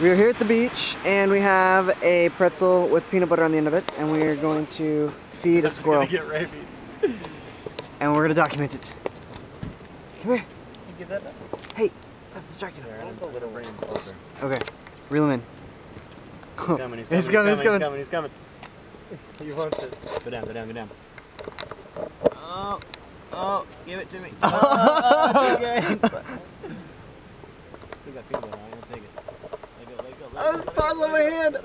We are here at the beach and we have a pretzel with peanut butter on the end of it and we are going to feed a squirrel. get rabies. And we're gonna document it. Come here. You give that up. Hey, stop distracting him. a little closer. Okay, reel him in. He's coming, he's coming, He's coming, he's he's coming, he's coming. He wants it. Go down, go down, go down. Oh, oh, give it to me. Oh, okay. Still got peanut butter, I'm gonna take it. Let go, let go, let I was pausing my hand.